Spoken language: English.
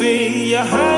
feel your heart.